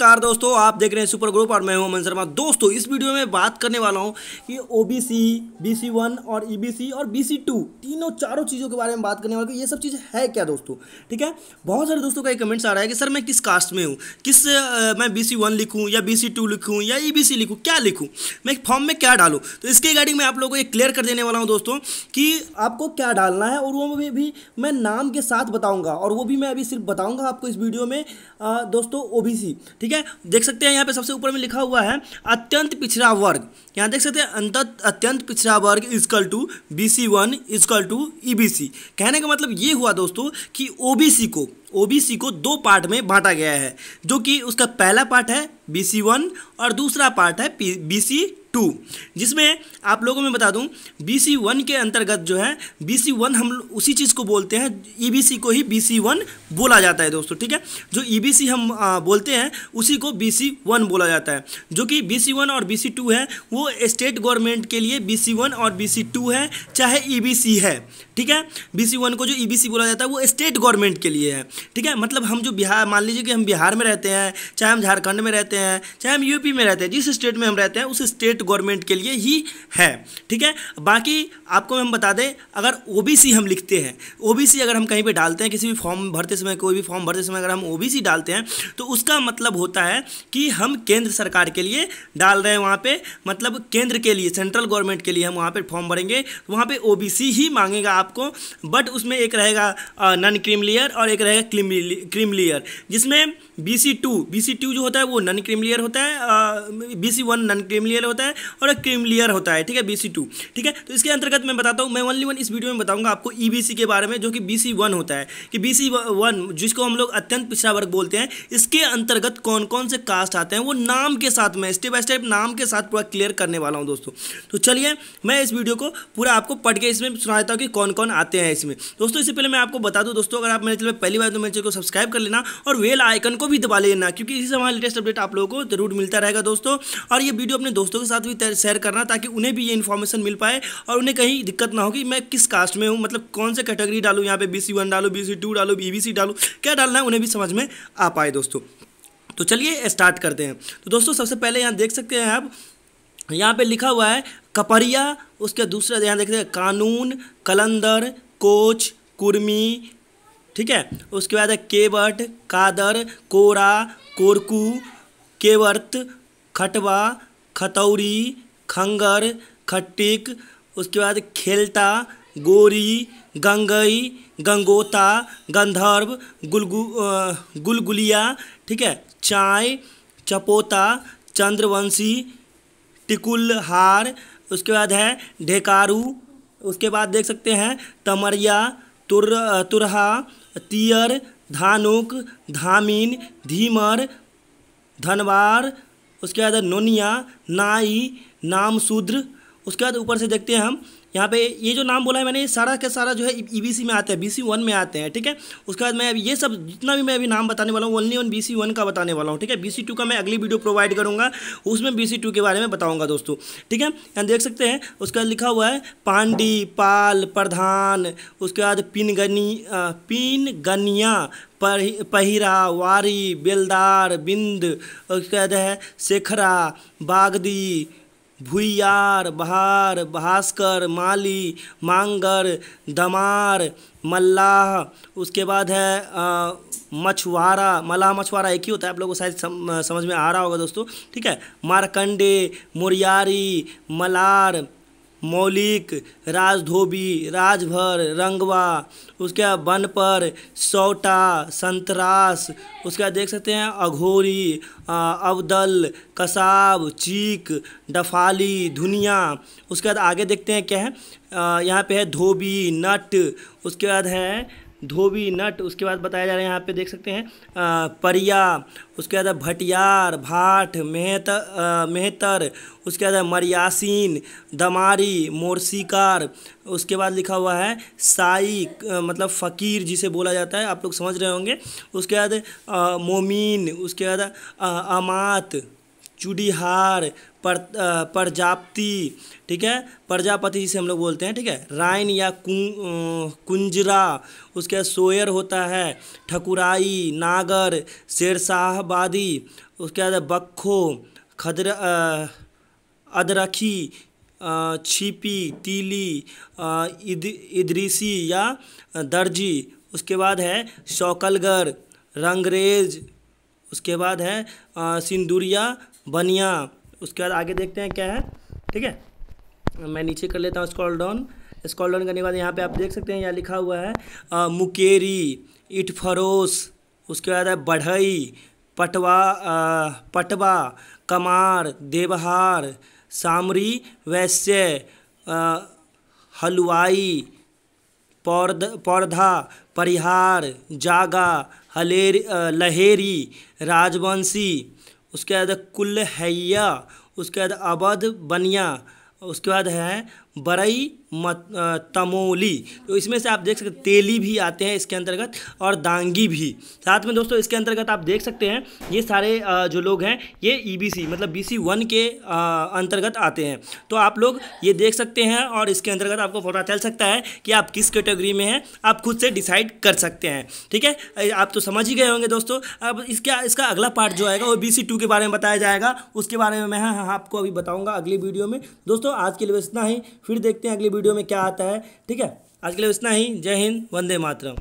नमस्कार दोस्तों आप देख रहे हैं सुपर ग्रुप और मैं हूँ अमन शर्मा। दोस्तों इस वीडियो में बात करने वाला हूँ कि ओबीसी बीसी वन और ईबीसी और बीसी टू तीनों चारों चीज़ों के बारे में बात करने वाला हूँ। ये सब चीज़ है क्या दोस्तों? ठीक है? बहुत सारे दोस्तों का एक कमेंट्स आ रहा है कि सर मैं किस कास्ट में हूँ? किस आ, मैं बी सी वन लिखूँ या बी सी टू लिखूँ या ई बी सी लिखूँ? क्या लिखूँ? मैं फॉर्म में क्या डालूँ? तो इसके रिगार्डिंग मैं आप लोगों को एक क्लियर कर देने वाला हूँ दोस्तों कि आपको क्या डालना है और वो भी, भी मैं नाम के साथ बताऊँगा और वो भी मैं अभी सिर्फ़ बताऊँगा आपको इस वीडियो में दोस्तों ओ ठीक है? देख सकते हैं यहाँ पे सबसे ऊपर में लिखा हुआ है, अत्यंत पिछड़ा वर्ग। यहाँ देख सकते हैं अंत अत्यंत पिछड़ा वर्ग equal to B C one equal to E B C कहने का मतलब ये हुआ दोस्तों कि ओ बी सी को ओ बी सी को दो पार्ट में बांटा गया है, जो कि उसका पहला पार्ट है बी सी वन और दूसरा पार्ट है बी सी टू जिसमें आप लोगों में बता दूँ बी सी वन के अंतर्गत जो है बी सी वन हम उसी चीज़ को बोलते हैं ई बी सी को ही बी सी वन बोला जाता है दोस्तों ठीक है जो ई बी सी हम आ, बोलते हैं उसी को बी सी वन बोला जाता है जो कि बी सी वन और बी सी टू है वो स्टेट गवर्नमेंट के लिए बी सी वन और बी सी टू है चाहे ई बी सी है ठीक है बी सी वन को जो ई बी सी बोला जाता है वो स्टेट गवर्नमेंट के लिए है ठीक है मतलब हम जो बिहार मान लीजिए कि हम बिहार में रहते हैं चाहे हम झारखंड में रहते हैं चाहे हम यूपी में रहते हैं जिस स्टेट में हम रहते हैं उस स्टेट गवर्नमेंट के लिए ही है, ठीक है? बाकी आपको हम बता दें, अगर ओबीसी हम लिखते हैं ओबीसी अगर हम कहीं पर डालते हैं, किसी भी फॉर्म भरते समय, कोई भी फॉर्म भरते समय अगर हम ओबीसी डालते हैं तो उसका मतलब होता है कि हम केंद्र सरकार के लिए डाल रहे हैं वहाँ पे मतलब केंद्र के लिए, सेंट्रल गवर्नमेंट के लिए हम वहाँ पे फॉर्म भरेंगे, वहाँ पे ओबीसी ही मांगेगा आपको, बट उसमें एक रहेगा नॉन क्रीमलियर और एक रहेगा क्रीमलियर जिसमें B C two B C two जो होता है वो नन क्रीमलियर होता है B C one non cream creamy layer होता है और एक क्रीमलियर होता है, ठीक है बी ठीक है? तो इसके अंतर्गत मैं बताता हूँ, मैं ओनली वन इस वीडियो में बताऊँगा आपको ई के बारे में, जो कि बी होता है। कि बी जिसको हम लोग अत्यंत पिछड़ा वर्ग बोलते हैं, इसके अंतर्गत कौन कौन से कास्ट आते हैं, वो नाम के साथ में स्टेप बाय स्टेप नाम के साथ पूरा क्लियर करने वाला हूँ दोस्तों। तो चलिए, मैं इस वीडियो को पूरा आपको पढ़ के इसमें सुना देता हूँ कि कौन कौन आते हैं इसमें। दोस्तों, इससे पहले मैं आपको बता दूँ दोस्तों, अगर आप मेरे चैनल पहली बार तो मेरे चैनल को सब्सक्राइब कर लेना और वेल आइकन को भी दबा लेना, क्योंकि इसी से हमारा लेटेस्ट अपडेट आप लोगों को ज़रूर मिलता रहेगा दोस्तों। और ये वीडियो अपने दोस्तों के साथ भी शेयर करना ताकि उन्हें भी ये इन्फॉर्मेशन मिल पाए और उन्हें कहीं दिक्कत ना हो कि मैं किस कास्ट में हूँ मतलब कौन से कैटेगरी डालूँ, यहाँ पे बी सी वन डालू बी सी टू डालू बी बी सी डालू, क्या डालना है उन्हें भी समझ में आ पाए दोस्तों। तो चलिए स्टार्ट करते हैं। तो दोस्तों, सबसे पहले यहाँ देख सकते हैं आप, यहाँ पे लिखा हुआ है, कपरिया, उसके दूसरा यहाँ देखते हैं, कानून, कलंदर, कोच, कुर्मी, ठीक है? उसके बाद है, केवट, कादर, कोरा, कोरकू केवर्त खटवा खतौरी, खंगर, खट्टिक, उसके बाद खेलता, गोरी, गंगई, गंगोता, गंधर्व, गुलगु गुलगुलिया, ठीक है, चाय, चपोता, चंद्रवंशी, टिकुलहार, उसके बाद है ढेकारू, उसके बाद देख सकते हैं तमरिया, तुर, तुरहा, तियर, धानुक, धामीन, धीमर, धनवार उसके बाद नोनिया नाई नामशूद्र उसके बाद ऊपर से देखते हैं हम यहाँ पे ये जो नाम बोला है मैंने, ये सारा का सारा जो है ई बी सी में आते हैं बी वन में आते हैं, ठीक है? उसके बाद मैं अभी ये सब जितना भी मैं अभी नाम बताने वाला हूँ ओनली वन बी वन का बताने वाला हूँ, ठीक है? बी सी टू का मैं अगली वीडियो प्रोवाइड करूँगा, उसमें बी सी टू के बारे में बताऊँगा दोस्तों, ठीक है? यहाँ देख सकते हैं, उसका लिखा हुआ है, पांडी, पाल, प्रधान, उसके बाद पिनगनी पिन गनिया पहिरा, वारी, बेलदार, बिंद, उसके बाद है, शेखरा, बागदी भुइयार बहार भास्कर माली मांगर दमार मल्लाह उसके बाद है मछुआरा। मलाह मछुआरा एक ही होता है आप लोगों को शायद सम, समझ में आ रहा होगा दोस्तों। ठीक है? मारकंडे मुरियारी मलार मौलिक, राजधोबी, राजभर, रंगवा, उसके बाद वन पर सौटा, संतरास, उसके बाद देख सकते हैं अघोरी अवदल, कसाब, चीक, डफाली, धुनिया, उसके बाद आगे देखते हैं क्या है यहाँ पे है धोबी, नट, उसके बाद है धोबी, नट, उसके बाद बताया जा रहा है यहाँ पे देख सकते हैं परिया, उसके बाद भटियार, भाट, मेहत मेहतर, उसके बाद मरियासीन, दमारी, मोरसीकार, उसके बाद लिखा हुआ है साई मतलब फ़कीर जिसे बोला जाता है, आप लोग समझ रहे होंगे। उसके बाद मोमीन, उसके बाद अमात चुड़ीहार, पर प्रजापति, ठीक है? प्रजापति जिसे हम लोग बोलते हैं, ठीक है? राइन या कुंजरा, उसके बाद सोयर होता है, ठकुराई, नागर, शेरशाहबादी, उसके बाद बक्खो, खदरा अदरखी छिपी, तीली इद, इदरीसी या दर्जी, उसके बाद है शौकलगर रंगरेज, उसके बाद है सिंदूरिया बनिया। उसके बाद आगे देखते हैं क्या है। ठीक है? मैं नीचे कर लेता हूँ स्क्रॉल डाउन स्क्रॉल डाउन करने के बाद यहाँ पे आप देख सकते हैं यहाँ लिखा हुआ है आ, मुकेरी इटफरोस उसके बाद है बढ़ई पटवा आ, पटवा कमार देवहार सामरी वैश्य हलवाई पौध पौधा परिहार जागा हलेरी लहेरी राजवंशी उसके बाद कुल हैया उसके बाद अवध बनिया उसके बाद है बरई तमोली। तो इसमें से आप देख सकते तेली भी आते हैं इसके अंतर्गत और दांगी भी। साथ में दोस्तों इसके अंतर्गत आप देख सकते हैं ये सारे जो लोग हैं ये ईबीसी मतलब बीसी वन के अंतर्गत आते हैं। तो आप लोग ये देख सकते हैं और इसके अंतर्गत आपको पता चल सकता है कि आप किस कैटेगरी में हैं आप खुद से डिसाइड कर सकते हैं ठीक है? आप तो समझ ही गए होंगे दोस्तों। अब इसका इसका अगला पार्ट जो आएगा वो बी के बारे में बताया जाएगा। उसके बारे में मैं हाँ, हाँ आपको अभी बताऊँगा अगली वीडियो में। दोस्तों आज के लिए इतना ही। फिर देखते हैं अगली वीडियो में क्या आता है। ठीक है? आज के लिए इतना ही। जय हिंद, वंदे मातरम।